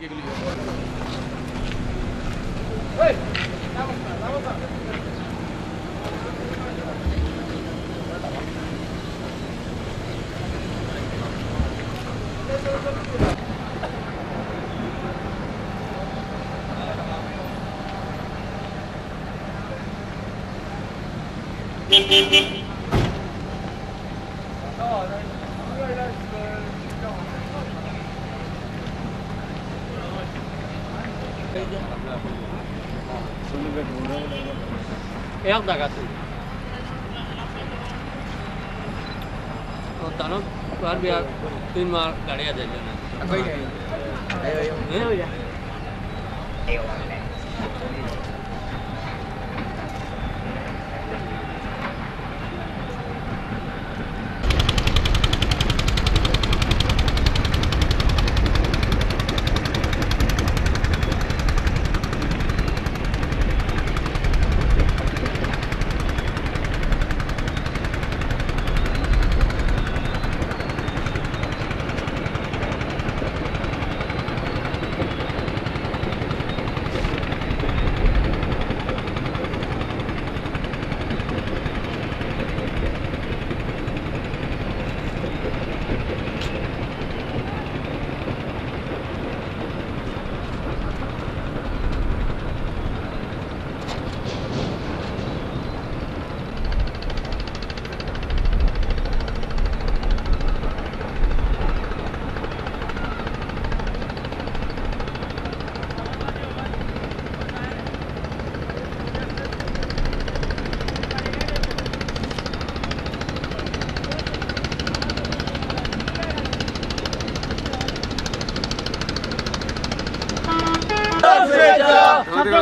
giggly. merda, gato. તારો બાર બી આ તીન માર કાઢ્યા જાય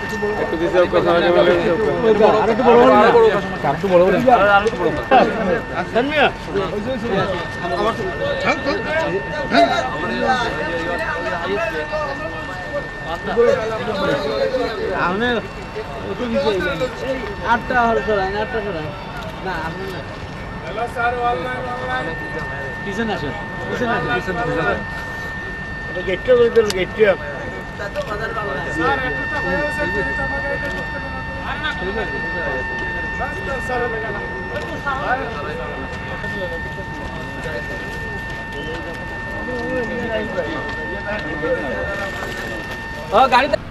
চেতক প্রেস ক্লাবের পক্ষ থেকে লাল গোলাপ শুভেচ্ছা শুভেচ্ছা আর স্বাগতম আগমন আটটা হল সরাই আটটা সরাই না আপনি না পিছনে আসেন পিছনে আসেন পিছনে আসেন গেটটা Oh, ¡Gracias!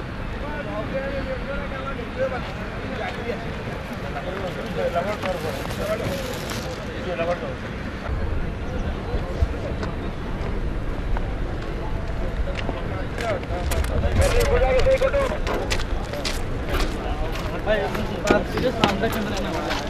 मैं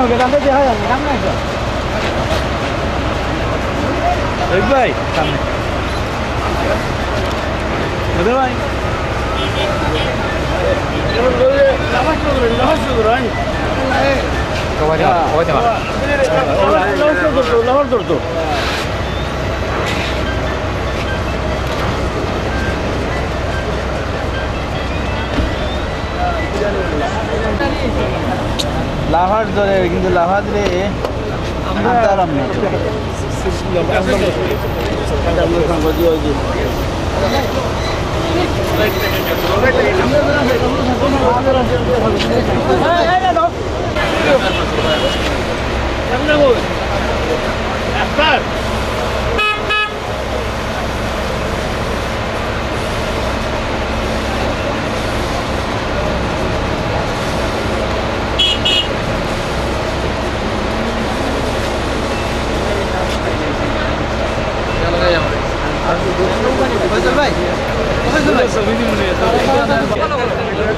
দিল গেটটা ও গাড়িতে রবি ভাই? সামনে। ভাই? লাভার ধরে কিন্তু লাভা দিলে আরাম নেই। ভাই সাদাটা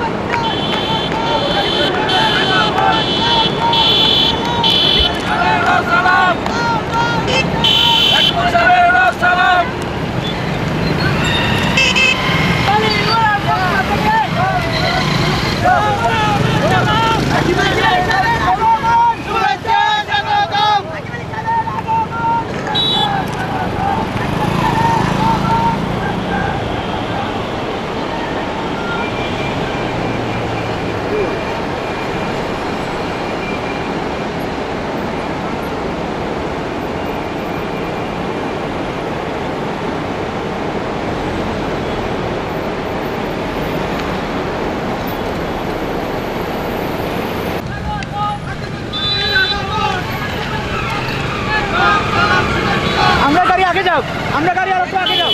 আমরা গাড়ি আগে যাও আমরা গাড়ি আর একটু আগে যাও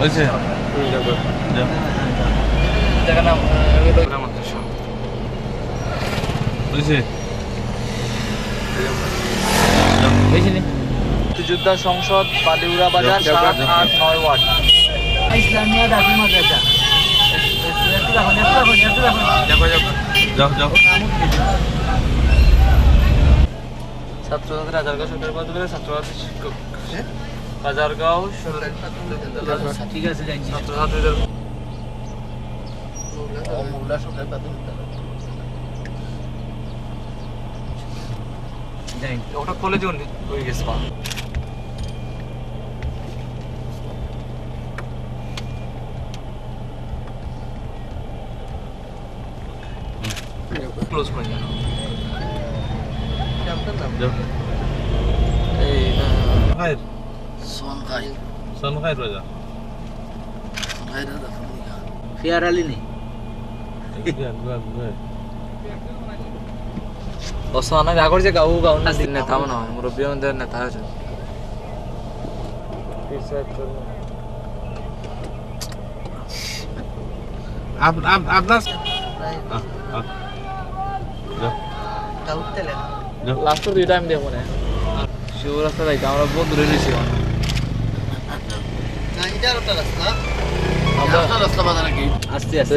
হয়েছে জায়গা নাম বুঝছি মুক্তিযোদ্ধা সংসদ বালিউরা বাজার সাত আট নয় ওয়ার্ড। ইসলামিয়া দাবি মাদ্রাসা ছাত্রছাত্রী রাজারগাঁও সরকারি প্রাথমিক ছাত্রছাত্রী শিক্ষক। রাজারগাঁও ঠিক আছে ছাত্রছাত্রীদের ওটা কলেজে হয়ে গেছে পা ক্লোজ করে জানো এই খাইর সোন খাই সন বাজা খাই দাদা ফিয়ার আলী নেই। ওসমান আগর যে গাও গাও না দিন নেতা মনে হয় মুরব্বী আমাদের নেতা আছে আপনার যাও যাও লাস্টের দুই টাইম দিয়ে মনে। শিব রাস্তা যাইতে আমরা বহুত দূরে রয়েছি আপনার রাস্তা বাধা নাকি আস্তে আস্তে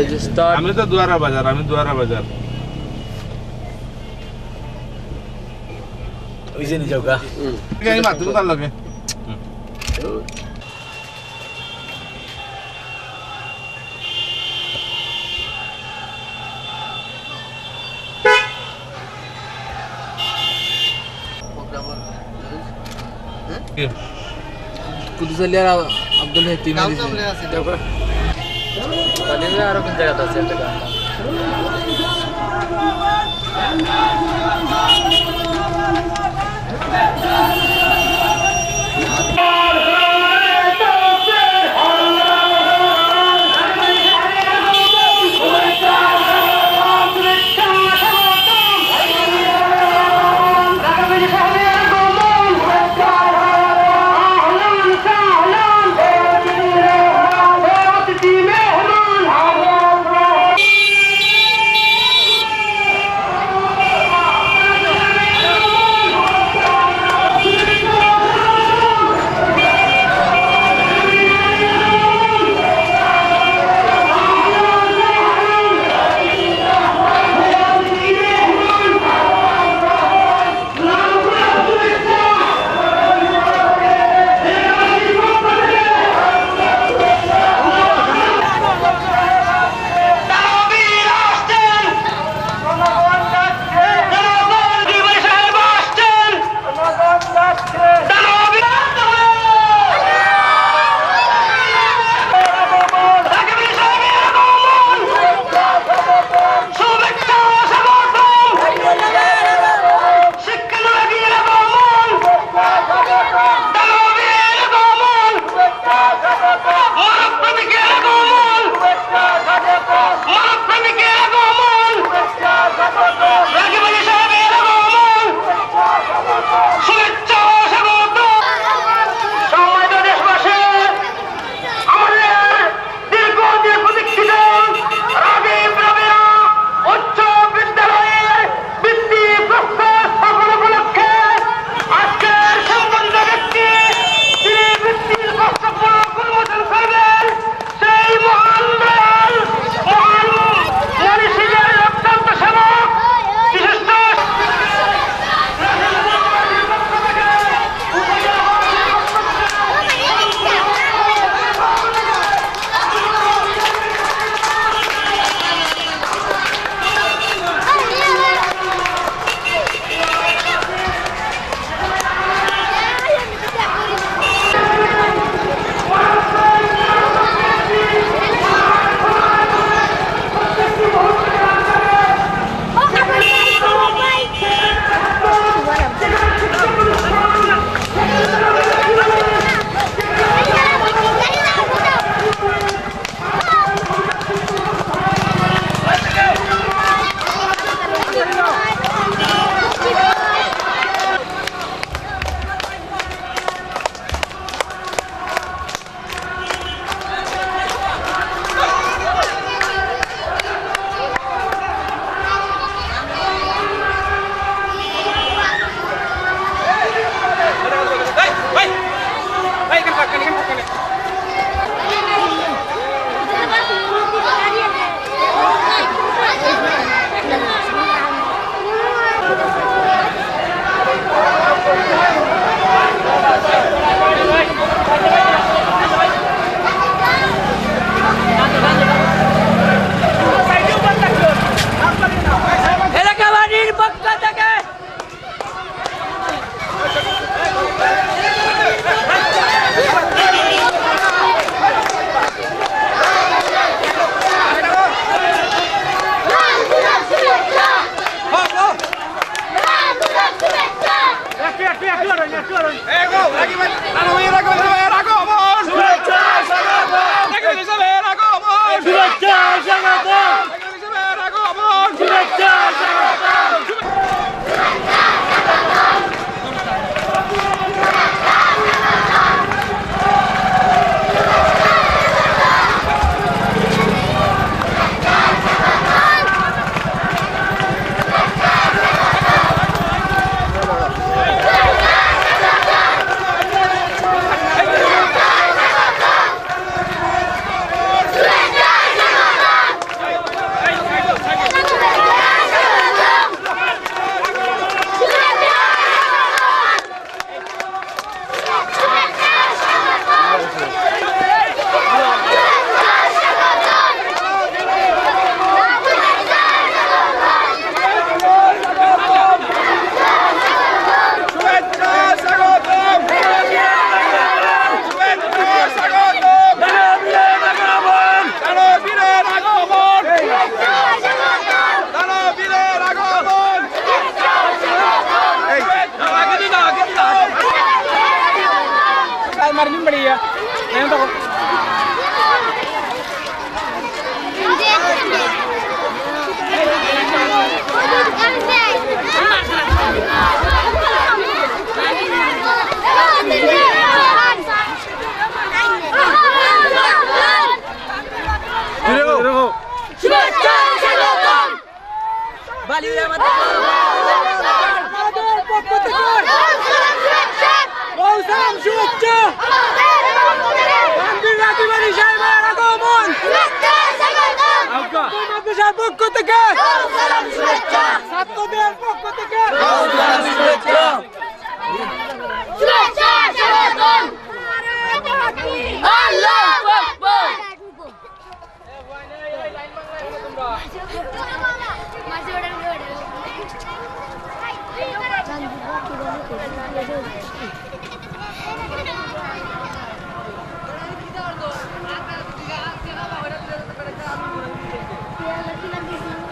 আমি তো দুয়ারা বাজার আমি দুয়ারা বাজার Izin juga. Hmm. Ini mati bentar lagi. कुठे चालली यार अब्दुल हे तीन आरोग्य जगात असेल तर গান মেহমান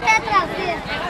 Quer trazer?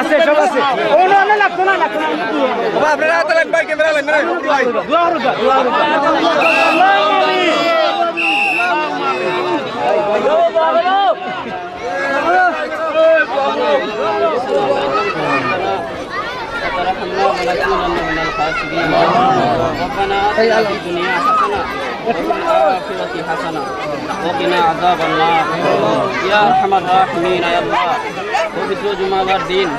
আছে সব আছে ও না না লাগতো না লাগতো না আপনারা হাতে লাগবে ক্যামেরা লাগবে না দোয়া করো দোয়া করো رحمنا ولنكونن من الخاسرين ربنا آتنا في الدنيا حسنة وفي الآخرة حسنة وقنا عذاب النار يا أرحم الراحمين يا الله পবিত্র জুমাবার দিন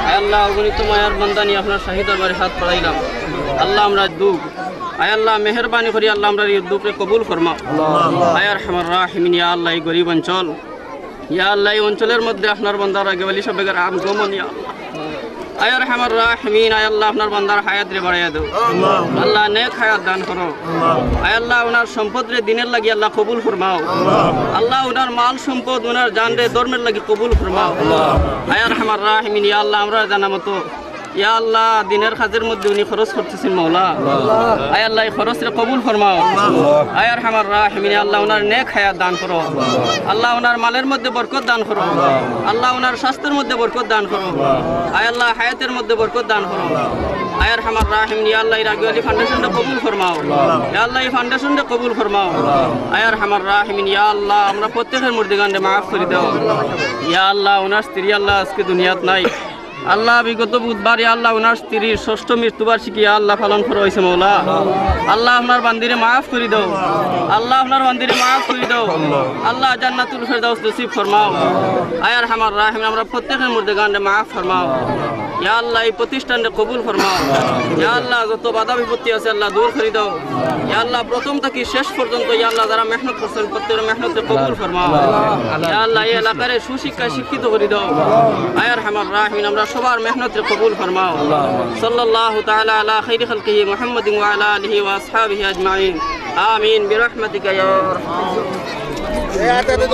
আয় আল্লাহ অগণিত মায়ার বন্দানি আপনার শাহিদ আমার হাত পড়াইলাম আল্লাহ আমরা দুঃখ আয় আল্লাহ মেহরবানি করি আল্লাহ আমরা এই দুঃখে কবুল ফরমা আয় আরহামার রাহিমিন ইয়া আল্লাহ এই গরিব অঞ্চল ইয়া আল্লাহ এই অঞ্চলের মধ্যে আপনার বন্দার আগে বলি সব বেগার আম গমন ইয়া আল্লাহ আয় রহমান রাহমিন আয় আল্লাহ আপনার বান্দার হায়াত রে বাড়াইয়া দো আল্লাহ। নেক হায়াত দান করো। আয় আল্লাহ ওনার সম্পদ রে দিনের লাগি আল্লাহ কবুল ফরমাও। আল্লাহ। ওনার মাল সম্পদ ওনার জান রে ধর্মের লাগি কবুল ফরমাও। আয় রহমান রাহমিন ইয়া আল্লাহ আমরা জানা মতো ইয়া আল্লাহ দিনের কাজের মধ্যে উনি খরচ করতেছেন মৌলা আয় আল্লাহ এই খরচ রে কবুল ফরমাও। আয় রহমান রাহমিন ইয়া আল্লাহ ওনার নেক হায়াত দান করো। আল্লাহ। ওনার মালের মধ্যে বরকত দান করো। আল্লাহ। ওনার স্বাস্থ্যের মধ্যে বরকত দান করো। আয় আল্লাহ হায়াতের মধ্যে বরকত দান করো। আয়ার হামার রাহিম ইয়া আল্লাহ রাগি আলী ফাউন্ডেশনটা কবুল ফরমাও। ইয়া আল্লাহ এই ফাউন্ডেশনটা কবুল ফরমাও। আয়ার হামার রাহিম ইয়া আল্লাহ আমরা প্রত্যেকের মূর্তি গান্ডে মাফ করে দাও। ইয়া আল্লাহ ওনার স্ত্রী আল্লাহ আজকে দুনিয়াত নাই। আল্লাহ বিগত বুধবার আল্লাহ ওনার স্ত্রীর ষষ্ঠ মৃত্যুবার্ষিকী আল্লাহ পালন করা হয়েছে মৌলা। আল্লাহ আপনার বান্দিরে মাফ করে দাও। আল্লাহ আপনার বান্দিরে মাফ করে দাও। আল্লাহ জান্নাতুল ফেরদাউস নসিব ফরমাও। আয়ার হামার রাহিম আমরা প্রত্যেকের মধ্যে গান্ডে মাফ ফরমাও। ইয়া আল্লাহ এই প্রতিষ্ঠানটা কবুল ফরমাও ইয়া আল্লাহ যত বাধা বিপত্তি আছে আল্লাহ দূর করে দাও। ইয়া আল্লাহ প্রথম থেকে শেষ পর্যন্ত ইয়া আল্লাহ যারা মেহনত করছেন প্রত্যেকের মেহনতে কবুল ফরমাও ইয়া আল্লাহ এই এলাকার সুশিক্ষায় শিক্ষিত করে দাও। আয়ার হামার রাহিম আমরা সবার মেহনতে কবুল ফরমাও সাল্লাল্লাহু তাআলা আলা খাইরি খালকিহি মুহাম্মাদিন ওয়া আলা আলিহি ওয়া আসহাবিহি আজমাইন। آمين برحمتك يا رب. يا يا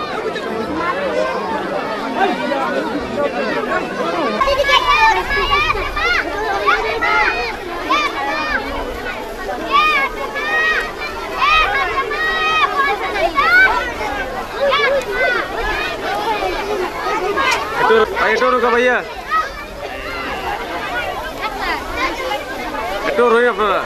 রুকা ভাইয়া একটু রই আপনারা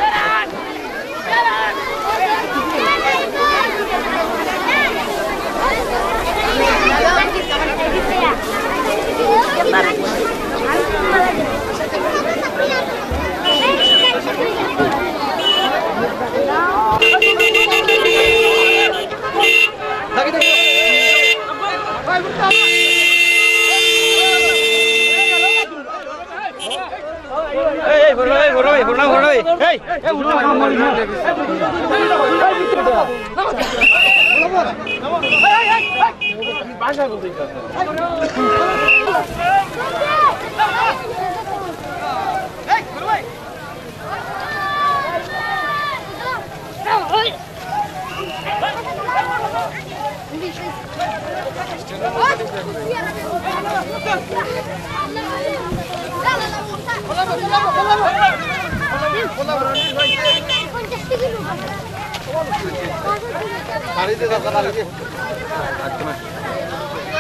এই ভরো এই ভরো এই ভরো ভরো এই এই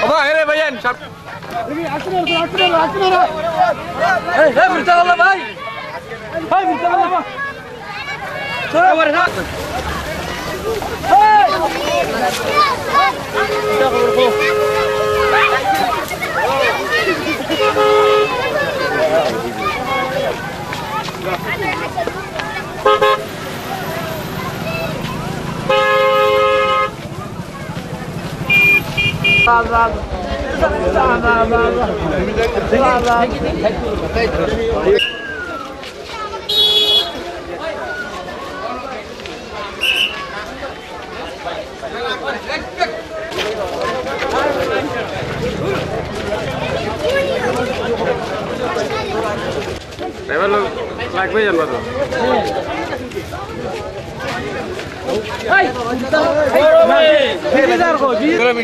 বাবা আরে ভাইয়া সব এই এই মির্জা আল্লাহ ভাই ভাই মির্জা আল্লাহ ভাই চলো আমার না এবার লোক লাগবে জানবা তো খটখটা বুড়া আমি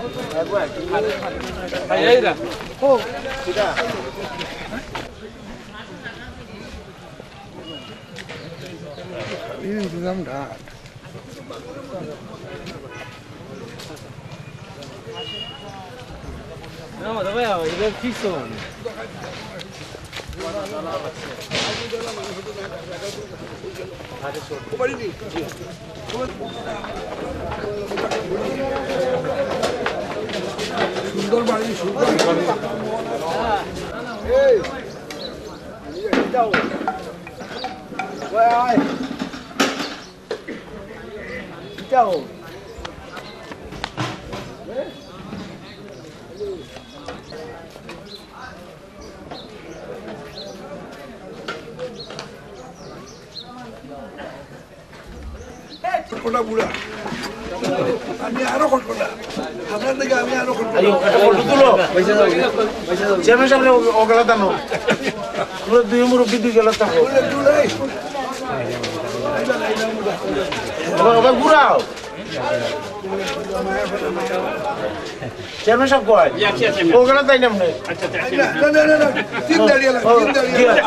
আপনার থেকে আমি আরও খটখটা চেয়ারম্যান সামনে ওগুলো দানো দুই মুরব্বী দুই গেল থাকো বলে দুলাই এবার ঘুরাও চেয়ারম্যান সাহেব কয় ওগুলো তাই নামনে না না না না তিন দাঁড়িয়ে লাগ তিন দাঁড়িয়ে লাগ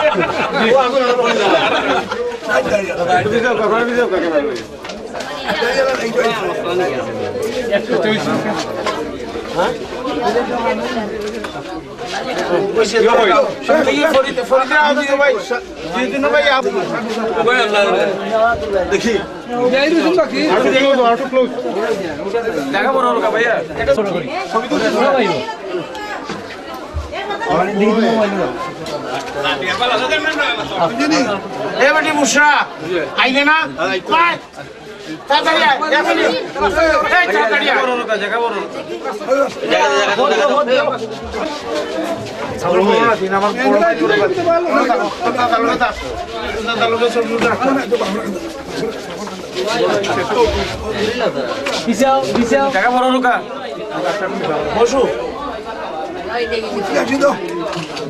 চার দাঁড়িয়ে লাগ দাঁড়িয়ে লাগ এইটাই ফরিদে আদিকে ভাই দুই দিন ভাই দেখি দেখা বড় হলো ভাইয়া এ বেটি না কয় তাড়াতাড়ি আয়, এখনই। এই, তাড়াতাড়ি আয়। না, আমার বড় ভাই জোরে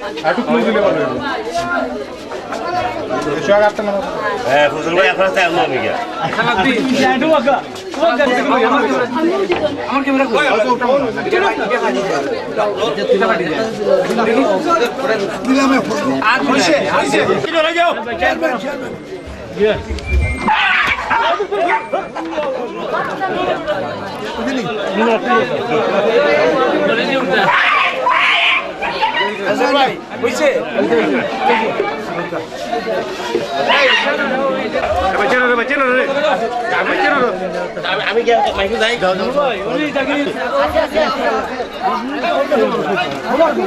দাদা লোকে দাও। দাদা লোকে সব জোরে রাখো। বিশাল বিশাল বসু। হয়েছে শেষ। তোর ভিডিও কর। আমি দেইও। আমি দেইও। মামা হল দেখি হয়েছে হয়েছে হাসান ভাই হয়েছে আমার মারলি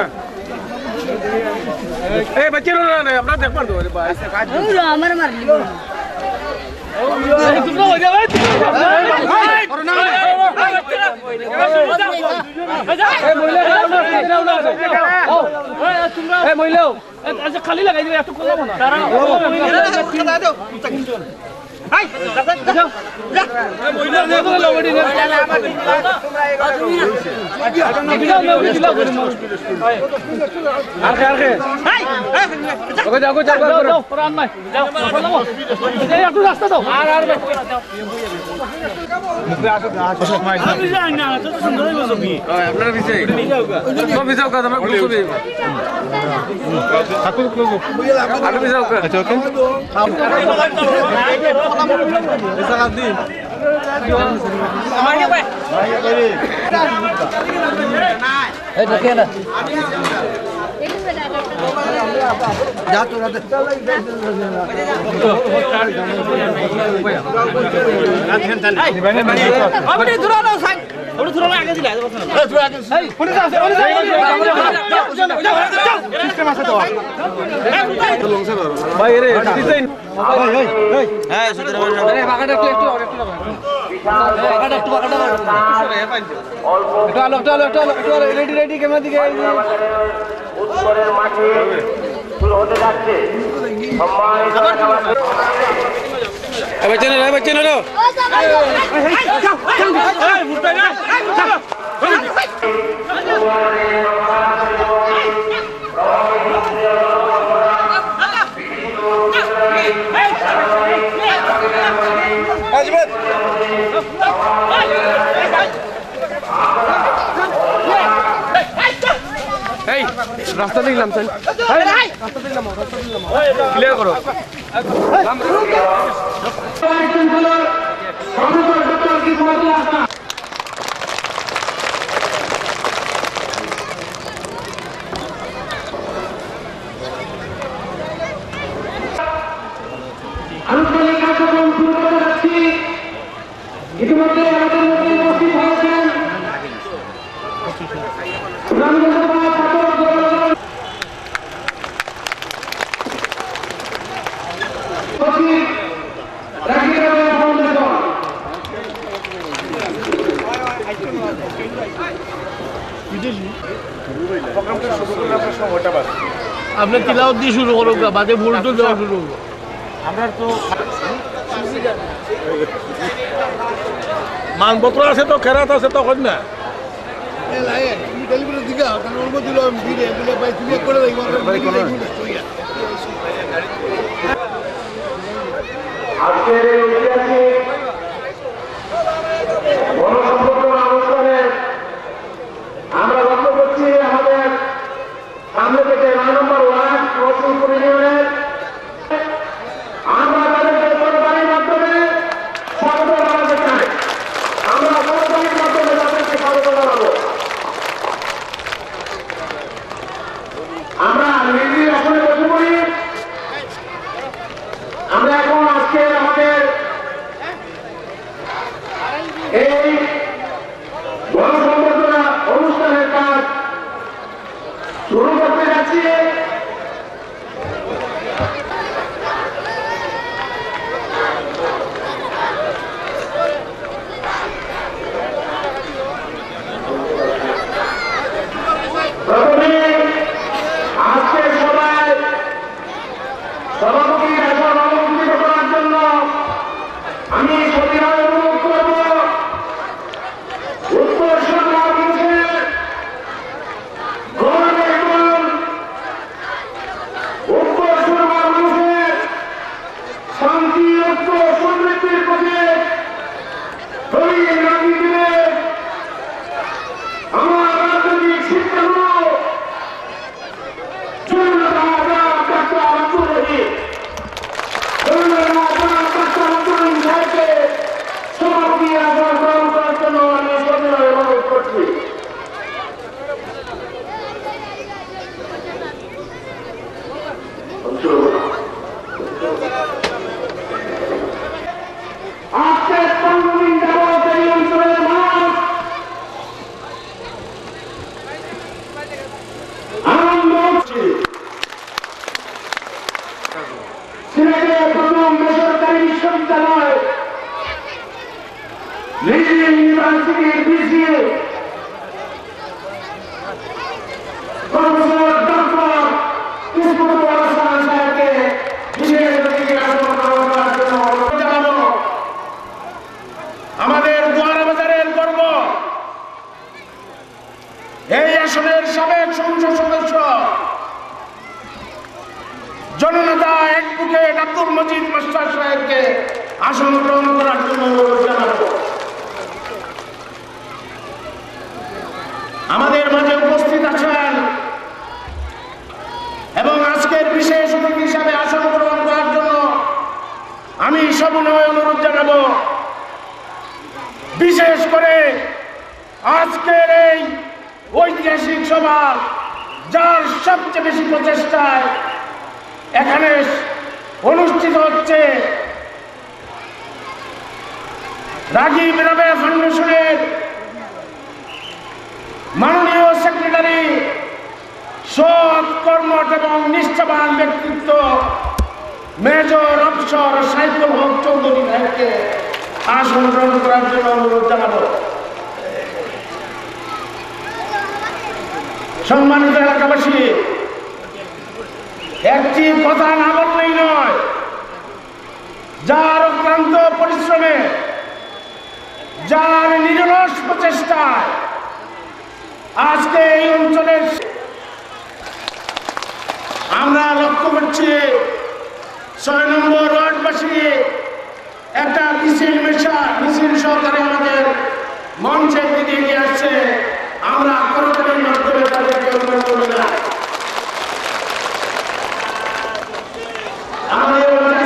মহিলাও আচ্ছা খালি লাগাই দিবে এত করলাম না একটু রাস্তা দাও আর আর আমি জানি না তো সুন্দর হইব ছবি আপনারা বিছে সব বিছে কাজ আমরা খুব ছবি আগে বিছে আচ্ছা ওকে আপনি ধরো না সাই ওটা ধরো না আগে দিলা এই ওটা আছে ওটা ভাই রে ডিজাইন ভাই ভাই ভাই হ্যাঁ একটু আলো একটু আলো একটু আলো একটু রেডি রেডি ক্যামেরা দিকে এই যে এবার চেনে এবার চেনে লো এই রাস্তা দেখলাম স্যার রাস্তা দেখলাম রাস্তা দেখলাম ক্লিয়ার করো তিলাওত দিয়ে শুরু করুক বাদে ভুলটো দেওয়া শুরু করব মানপত্র আছে তো খেরাত আছে তখন না? আজকের এখানে অনুষ্ঠিত হচ্ছে। রাজীব রাবে ফাউন্ডেশনের মাননীয় সেক্রেটারি সৎ, কর্মঠ এবং নিষ্ঠাবান ব্যক্তিত্ব মেজর অফিসর সাইফুল হক চৌধুরী সাহেবকে আসন গ্রহণ করার জন্য অনুরোধ জানাব। সম্মানিত এলাকাবাসী একটি কথা না বললেই নয়। যার অক্লান্ত পরিশ্রমে, যার নিরলস প্রচেষ্টায় আজকে এই অঞ্চলের আমরা লক্ষ্য করছি, ছয় নম্বর ওয়ার্ডবাসী একটা মিছিল মেশা, মিছিল সহকারে আমাদের মঞ্চের দিকে এগিয়ে আসছে। আমরা করতালির মাধ্যমে তাদেরকে অভিনন্দন জানাই। আমার